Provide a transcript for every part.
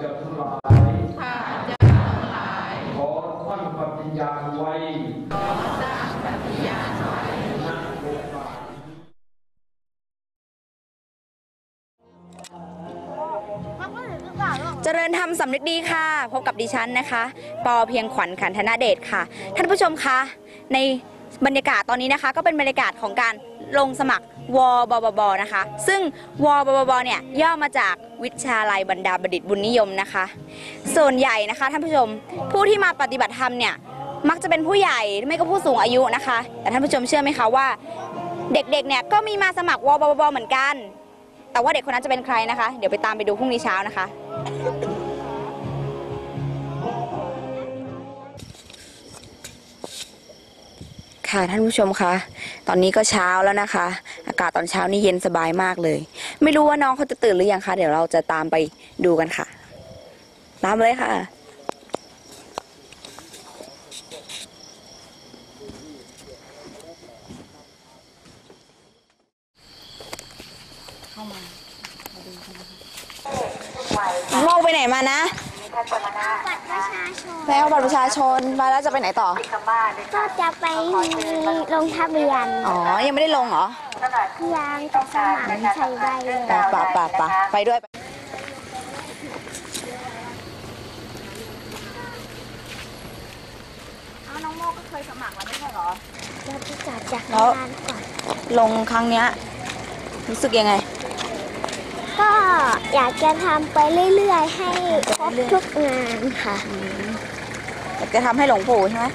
เจ้าทั้งหลายข้าเจ้าทั้งหลาย ขอท่านปฏิญาณไว้ ขอตั้งปฏิญาณไว้ณโอกาสนี้เจริญธรรมสำนึกดีค่ะ พบกับดิฉันนะคะ ปอเพียงขวัญขันธนาเดชค่ะ ท่านผู้ชมคะ ในบรรยากาศตอนนี้นะคะ ก็เป็นบรรยากาศของการ ลงสมัครวบบบนะคะ ซึ่งวบบบเนี่ยย่อมาจากวิชาลัยบรรดาบดิตบุญนิยมนะคะ ส่วนใหญ่นะคะท่านผู้ชมผู้ที่มาปฏิบัติธรรมเนี่ยมักจะเป็นผู้ใหญ่ไม่ก็ผู้สูงอายุนะคะ แต่ท่านผู้ชมเชื่อไหมคะว่า เด็กๆเนี่ยก็มีมาสมัครวบบบเหมือนกัน แต่ว่าเด็กคนนั้นจะเป็นใครนะคะ เดี๋ยวไปตามไปดูพรุ่งนี้เช้านะคะ ค่ะท่านผู้ชมคะตอนนี้ก็เช้าแล้วนะคะ อากาศตอนเช้านี่เย็นสบายมากเลย ไม่รู้ว่าน้องเขาจะตื่นหรือยังคะ เดี๋ยวเราจะตามไปดูกันค่ะ ตามเลยค่ะโมไปไหนมานะ บัตรประชาชนไปเอาบัตรประชาชนไปแล้วจะไปไหนต่อก็จะไปลงทะเบียนอ๋อ ยังไม่ได้ลงเหรอยังจะสมัครใส่ใบเลยป่ะป่ะป่ะป่ะไปด้วยไปเราจะจัดจากงานก่อน ลงครั้งเนี้ยรู้สึกยังไง ก็อยากจะทำไปเรื่อยๆ ให้ ครบทุกงานค่ะ อยากจะทำให้หลวงปู่ใช่ไหม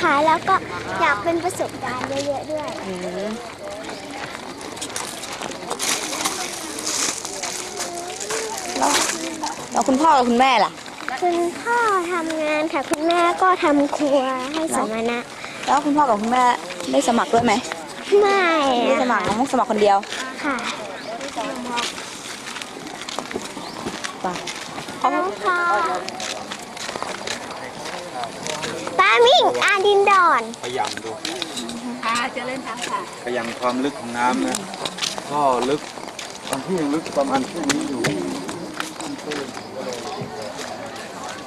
ค่ะแล้วก็อยากเป็นประสบการณ์เยอะๆด้วย อืมแล้วแล้วคุณพ่อกับคุณแม่ล่ะ คุณพ่อทำงานค่ะ คุณแม่ก็ทำครัวให้สมณะแล้วคุณพ่อกับคุณแม่ได้สมัครด้วยไหมไม่ไม่ได้สมัครน้องสมัครคนเดียวค่ะ ไป่ะ แล้วค่ะปามิ่งอาดินดอนพยายามดูค่ะเจริญธรรมค่ะพยายามความลึกของน้ำนะ ก็ลึกตอนที่ยังลึกประมาณแค่นี้อยู่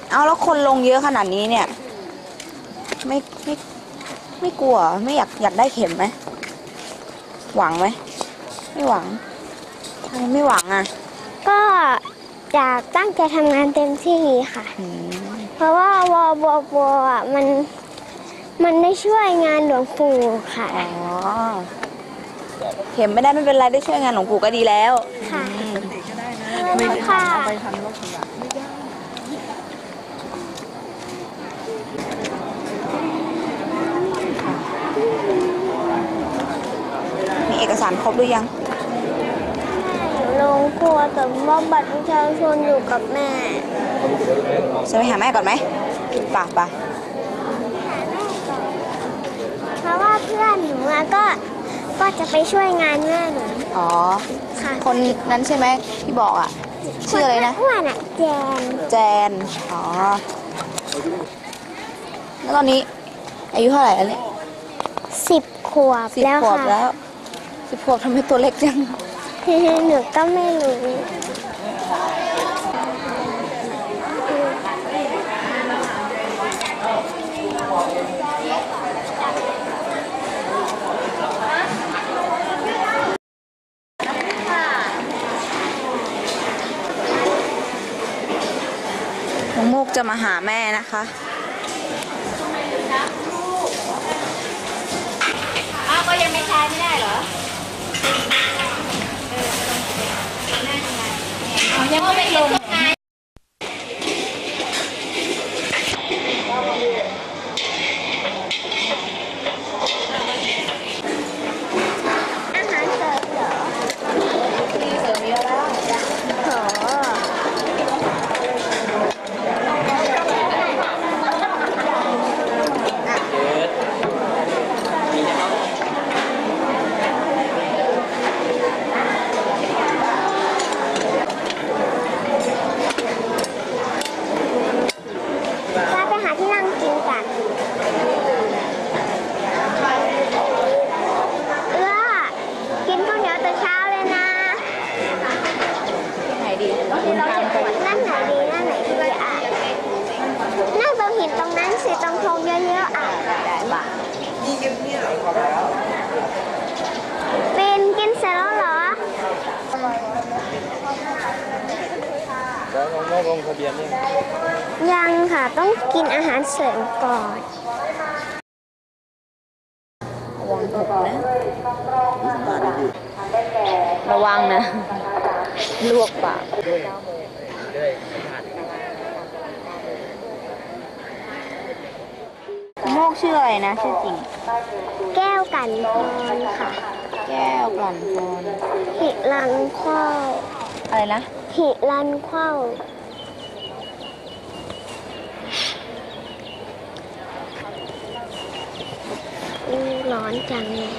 เอาแล้วคนลงเยอะขนาดนี้เนี่ย ไม่ไม่ไม่กลัวไม่อยากอยากได้เข็มไหมหวังไหมไม่หวังทำไมไม่หวังอะก็ อยากตั้งใจทำงานเต็มที่ค่ะอืมเพราะว่าวบวอะมันมันได้ช่วยงานหลวงปู่ค่ะ อ๋อเข็มไม่ได้ไม่เป็นไรได้ช่วยงานหลวงปู่ก็ดีแล้ว ค่ะอืมไม่ค่ะมีเอกสารครบหรือยัง ลงครัวแต่ว่าบัตรประชาชนอยู่กับแม่จะไปหาแม่ก่อนไหมป่ะป่ะเพราะว่าเพื่อนหนูอะก็ก็จะไปช่วยงานแม่หนูอ๋อ ค่ะคนนั้นใช่ไหมที่บอกอะ ชื่ออะไรนะ อ้วนอะแจนแจน อ๋อ แล้วตอนนี้ อายุเท่าไหร่แล้วเนี่ยสิบขวบสิบแล้วขวบค่ะ แล้วสิบขวบทำไมตัวเล็กจัง หนูก็ไม่รู้น้องมุกจะมาหาแม่นะคะอ้าวก็ยังไม่ใช้ไม่ได้เหรอ ยังไม่ลง อาหารเสริมเหรอมีเสริมเยอะแล้วโห น เราจะตรวจนั่งไหนดีนั่งไหนดีอะนั่งตรงหินตรงนั้นสิตรงโพรงเยอะๆอะ ได้ปะ เป็นกินเสร็จแล้วเหรอ แล้ วน้องลงทะเบียนยังยังค่ะต้องกินอาหารเสริมก่อนระวังนะ ลวกปากโมกชื่ออะไรนะชื่อจริง แก้วกันพรค่ะ แก้วกลั่นพรหิรันเข้าวอะไรนะหิรันเข้าวอู้ ร้อนจังเลย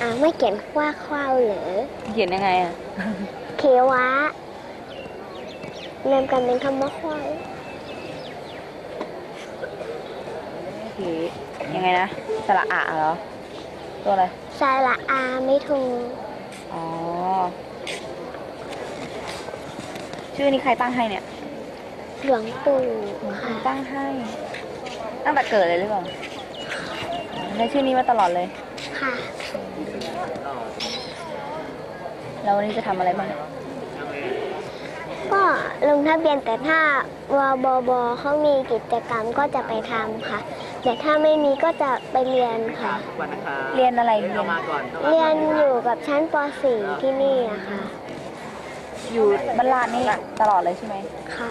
อ่าไม่เขียนว่าข้าวเหรอเขียนยังไงอะเทวะรวมกันเป็นคำว่าควายโอเคยังไงนะ สระอะเหรอ ตัวอะไรสาระอาไม่ถูก อ๋อ ชื่อนี้ใครตั้งให้เนี่ย หลวงปู่ค่ะตั้งให้ ตั้งแต่เกิดเลยหรือเปล่าในชื่อนี้มาตลอดเลย ค่ะ แล้ววันนี้จะทำอะไรบ้าง ก็ลงทะเบียนแต่ถ้าวบบบเขามีกิจกรรมก็จะไปทำค่ะ แต่ถ้าไม่มีก็จะไปเรียนค่ะ เรียนอะไรเรียนเรียนอยู่กับชั้นป .4 ที่นี่อะค่ะ อยู่บ้านลาดนี่ตลอดเลยใช่ไหมค่ะ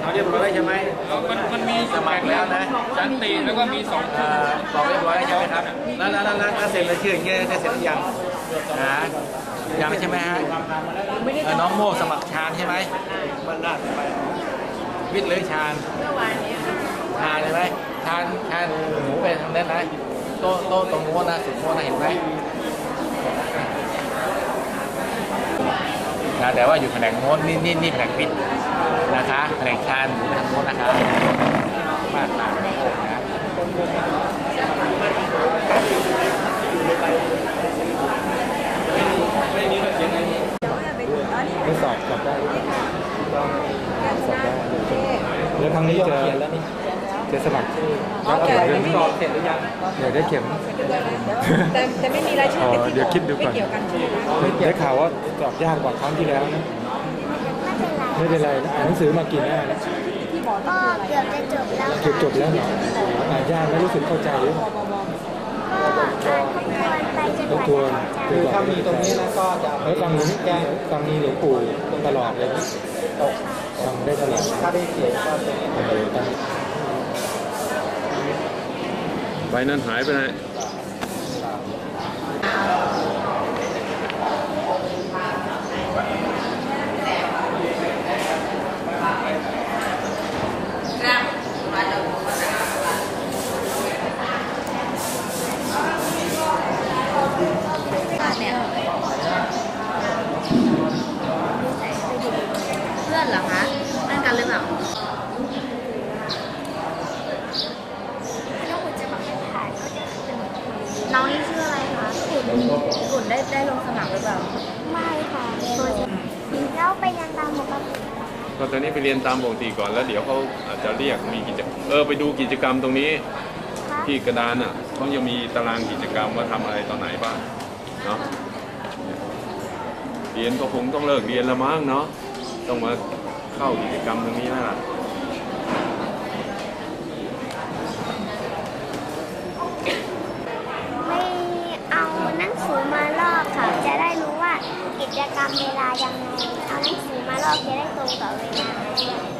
เขาเรียบร้อยใช่ไหม มันมันมี สมัครแล้วนะ สัน ติแล้วก็มีสองเอ่อบอกเรียบร้อยแล้วใช่ไหมครับแล้วแล้วแล้วแล้วเสร็จแล้วชื่ออย่างเงี้ยได้เสร็จหรือยังนะยังใช่ไหมฮะเออน้องโมสมัครชาญใช่ไหมวิทย์หรือชาญชาญใช่ไหมชาญชาญหมูไปทางนั้นนะโต๊ะโต๊ะตรงโน้นนะสุดโน้นนะเห็นไหมนะแต่ว่าอยู่แผนกโน้นนี่นี่นี่แผนกวิทย์นะคะแผนกชาญหมูไปทางโน้นนะคะมากต่างกันนะ ไม่สอบสอบได้สอบได้แล้วครั้งนี้จะจะสมัครแล้วเดี๋ยวสอบเสร็จหรือยังเดี๋ยวได้เข็มแต่แต่ไม่มีรายชื่ออ๋อเป็นที่เดี๋ยวคิดดูก่อนได้ข่าวว่าสอบยากกว่าครั้งที่แล้วนะไม่เป็นไรอ่านหนังสือมากี่หน้าแล้ ก็เกือบจะจบแล้วจบค่ะจบแล้วเหรออ่านยากแล้วรู้สึกเข้าใจหรือเปล่าก็อ่านทบทวนไปจนกว่าจะเข้าใจถ้ามีตรงนี้นะก็จะแล้วฟังนี้แก้ฟังนี้หลวงปู่ตลอดเลยนะฟังได้ตลอดถ้าได้เขียนก็ใบนั้นหายไปไหน เพื่อนเหรอคะเล่นกันหรือเปล่า น้องนี่ชื่ออะไรคะขุนขุนได้ได้ลงสมัครหรือเปล่า ไม่ค่ะตัวจริงแล้วไปยังตามปกติ ก็ ตอนนี้ไปเรียนตามปกติก่อนแล้วเดี๋ยวเขาอาจจะเรียกมีกิจเออไปดูกิจกรรมตรงนี้ค่ะที่กระดานอะเขายังมีตารางกิจกรรมว่าทำอะไรตอนไหนบ้างเนาะเรียนก็คงต้องเลิกเรียนละมั้งเนาะต้องมาเข้ากิจกรรมตรงนี้แล้วล่ะไม่เอาหนังสือมาลอกค่ะจะได้รู้ว่ากิจกรรมเวลายังไง cái đấy tôi tự nhiên